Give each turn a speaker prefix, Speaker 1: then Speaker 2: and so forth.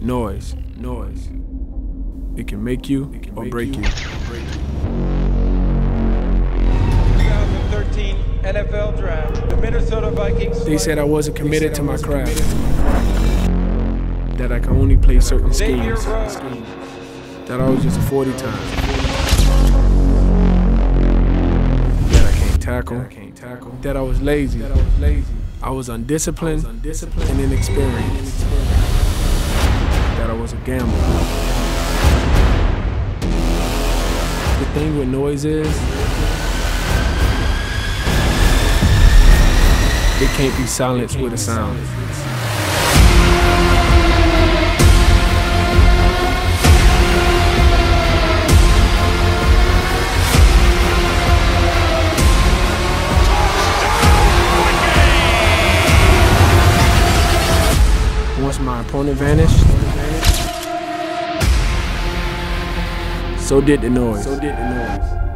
Speaker 1: Noise, noise. It can make you
Speaker 2: It can
Speaker 1: or
Speaker 2: make
Speaker 1: break
Speaker 2: you
Speaker 1: you.
Speaker 2: break you.
Speaker 3: 2013 NFL Draft. The Minnesota Vikings.
Speaker 1: They said I wasn't committed to
Speaker 2: I
Speaker 1: my
Speaker 2: wasn't
Speaker 1: craft,
Speaker 2: committed to my craft.
Speaker 1: that I can only play certain schemes, that I was just a 40 times, that I can't tackle,
Speaker 2: That I can't tackle.
Speaker 1: that I was lazy,
Speaker 2: That I was lazy.
Speaker 1: I was undisciplined,
Speaker 2: undisciplined
Speaker 1: and inexperienced, that I was a The thing with noise is, it can't be silenced with a sound. Once my opponent vanished, so did the noise.
Speaker 2: So did the noise.